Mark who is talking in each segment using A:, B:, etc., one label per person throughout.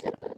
A: Thank you.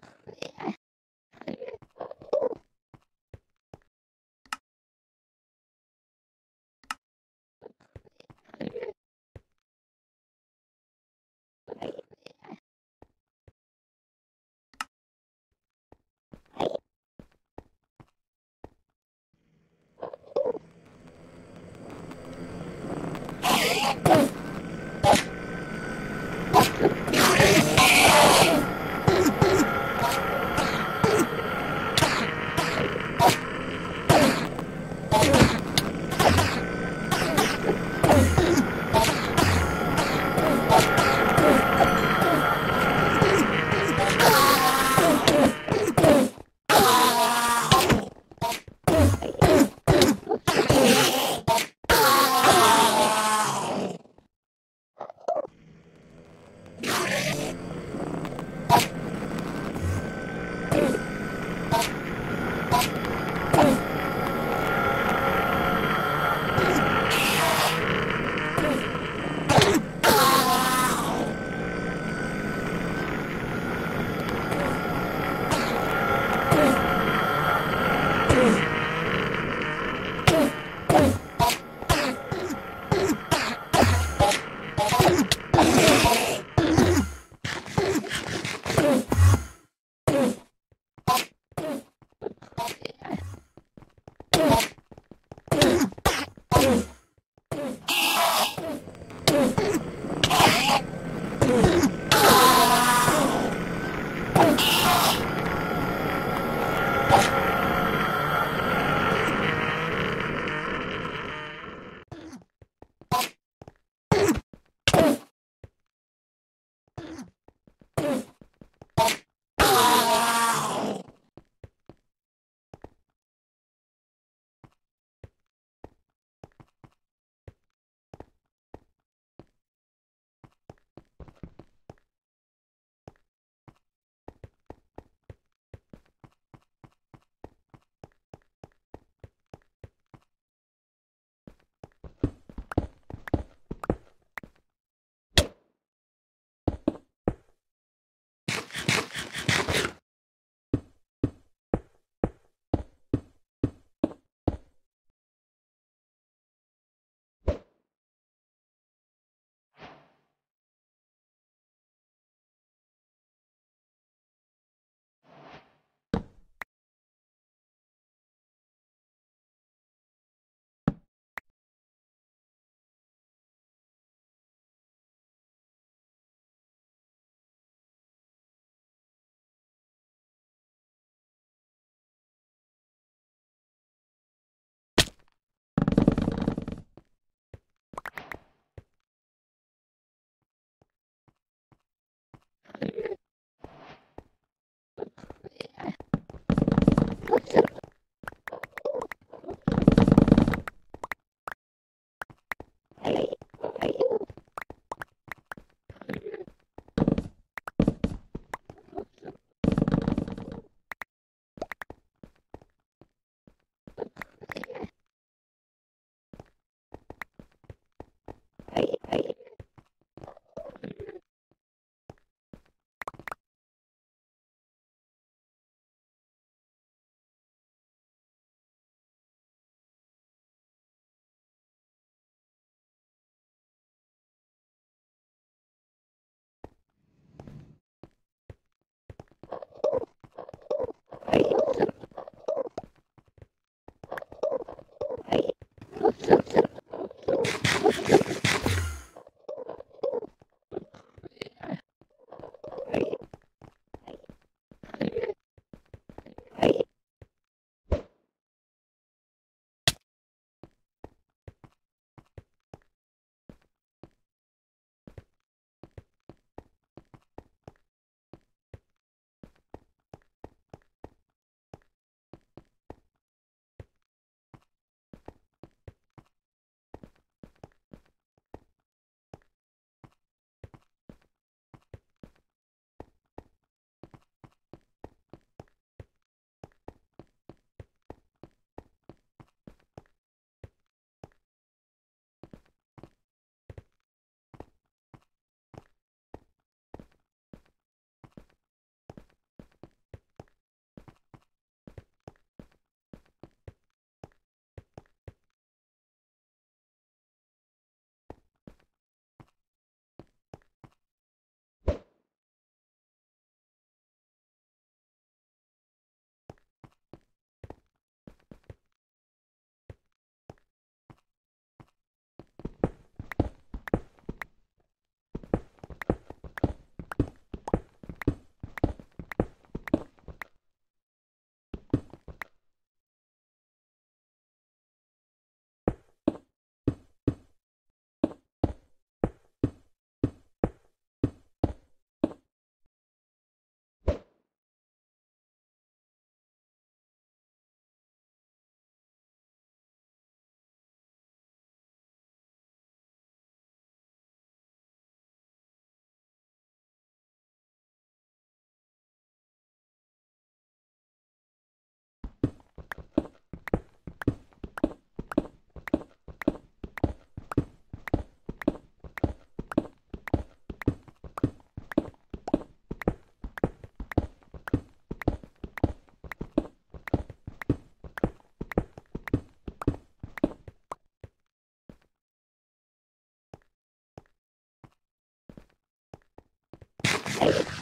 A: complicated.